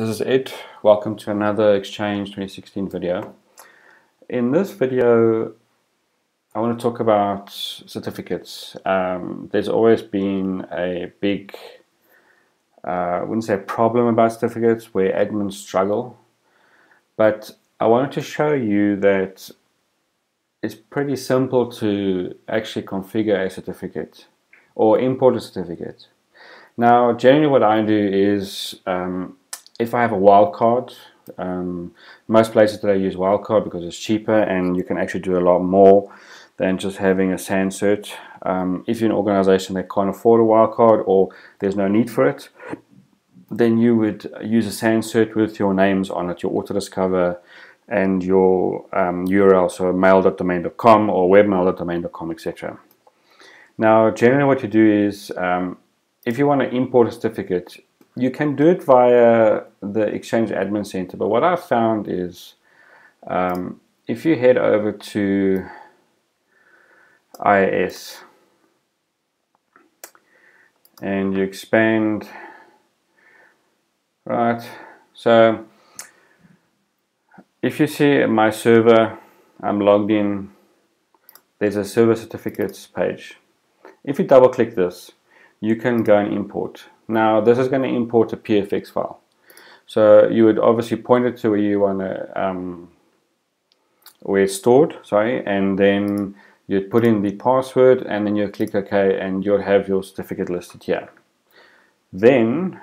This is Ed. Welcome to another Exchange 2016 video. In this video, I want to talk about certificates. Um, there's always been a big, uh, I wouldn't say problem about certificates where admins struggle, but I wanted to show you that it's pretty simple to actually configure a certificate or import a certificate. Now, generally what I do is um, if I have a wildcard, um, most places I use wildcard because it's cheaper and you can actually do a lot more than just having a SAN cert. Um, if you're an organization that can't afford a wildcard or there's no need for it, then you would use a SAN cert with your names on it, your auto-discover and your um, URL, so mail.domain.com or webmail.domain.com, etc. Now, generally what you do is, um, if you want to import a certificate, you can do it via the Exchange Admin Center, but what I've found is um, if you head over to IIS and you expand, right, so if you see my server, I'm logged in, there's a server certificates page. If you double click this, you can go and import. Now this is going to import a PFX file. So you would obviously point it to where you want to, um, where it's stored, sorry, and then you'd put in the password and then you click OK and you'll have your certificate listed here. Then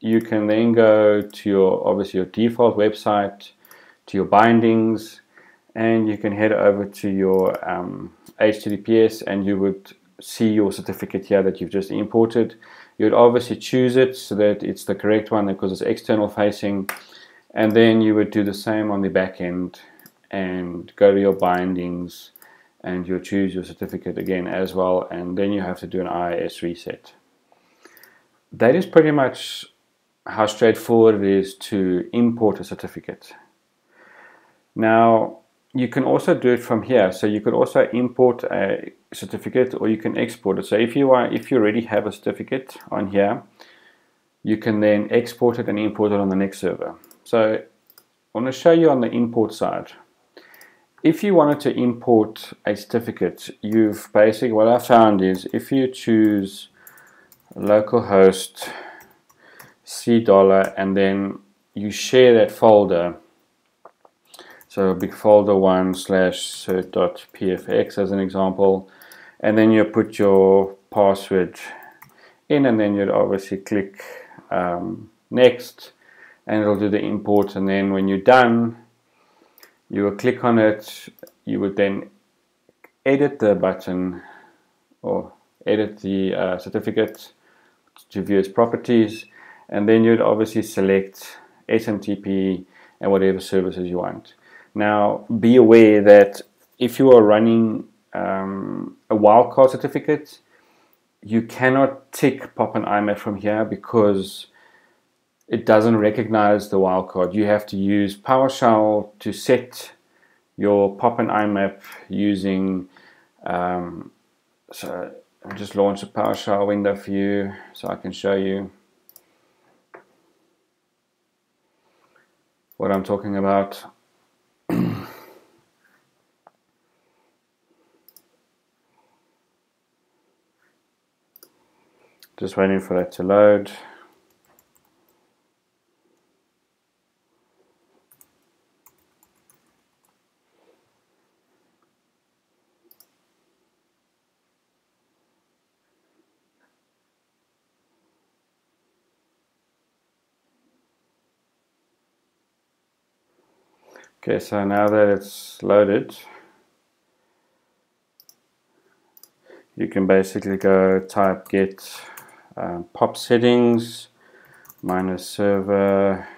you can then go to your, obviously your default website, to your bindings, and you can head over to your um, HTTPS and you would see your certificate here that you've just imported you'd obviously choose it so that it's the correct one because it's external facing and then you would do the same on the back end and go to your bindings and you'll choose your certificate again as well and then you have to do an IIS reset. That is pretty much how straightforward it is to import a certificate. Now you can also do it from here so you could also import a certificate or you can export it. So if you are if you already have a certificate on here, you can then export it and import it on the next server. So I want to show you on the import side. If you wanted to import a certificate, you've basically what I found is if you choose localhost c dollar and then you share that folder so big folder one slash cert.pfx as an example. And then you put your password in and then you'd obviously click um, next and it'll do the import. And then when you're done you will click on it. You would then edit the button or edit the uh, certificate to view its properties. And then you'd obviously select SMTP and whatever services you want. Now be aware that if you are running um, a wildcard certificate, you cannot tick pop and IMAP from here because it doesn't recognize the wildcard. You have to use PowerShell to set your pop and IMAP using, um, so I'll just launch a PowerShell window for you so I can show you what I'm talking about. Just waiting for that to load. Okay, so now that it's loaded, you can basically go type get um, pop settings minus server.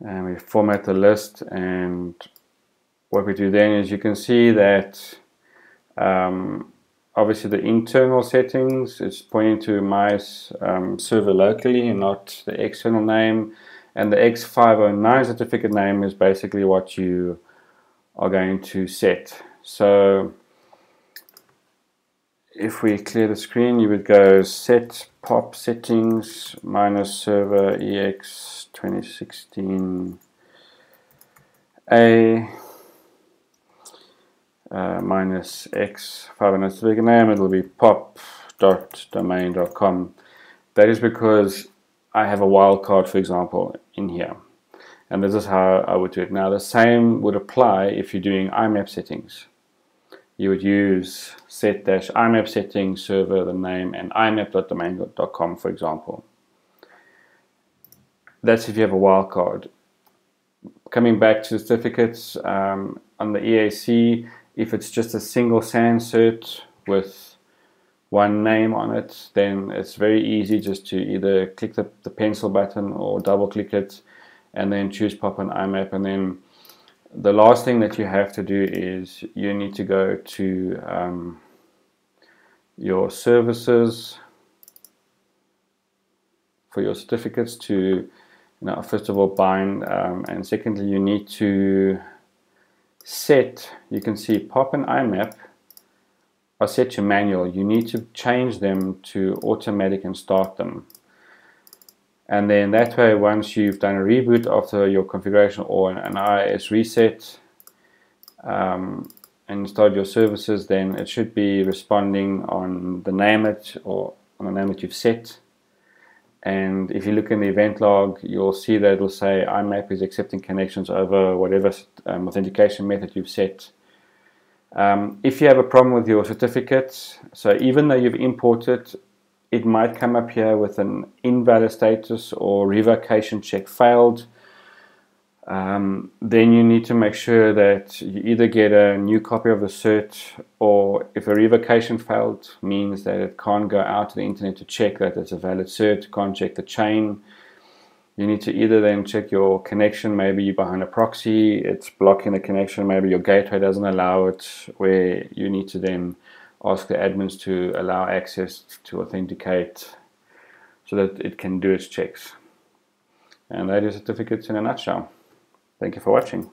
And we format the list and what we do then is you can see that um, obviously the internal settings it's pointing to my um, server locally and not the external name. And the X509 certificate name is basically what you are going to set. So if we clear the screen, you would go set pop settings minus server ex 2016 a uh, minus x 500 big name. It'll be pop.domain.com. That is because I have a wildcard, for example, in here. And this is how I would do it. Now, the same would apply if you're doing IMAP settings you would use set dash IMAP settings, server, the name, and imap.domain.com, for example. That's if you have a wildcard. Coming back to certificates um, on the EAC, if it's just a single sans cert with one name on it, then it's very easy just to either click the, the pencil button or double click it and then choose pop and IMAP and then the last thing that you have to do is you need to go to um, your services for your certificates to you know, first of all bind um, and secondly you need to set you can see pop and IMAP are set to manual. You need to change them to automatic and start them and then that way, once you've done a reboot after your configuration or an IIS reset um, and installed your services, then it should be responding on the name it or on the name that you've set. And if you look in the event log, you'll see that it'll say IMAP is accepting connections over whatever um, authentication method you've set. Um, if you have a problem with your certificate, so even though you've imported it might come up here with an invalid status or revocation check failed. Um, then you need to make sure that you either get a new copy of the cert or if a revocation failed means that it can't go out to the internet to check that it's a valid cert, can't check the chain. You need to either then check your connection, maybe you're behind a proxy, it's blocking the connection, maybe your gateway doesn't allow it, where you need to then ask the admins to allow access to authenticate so that it can do its checks. And that is certificates in a nutshell. Thank you for watching.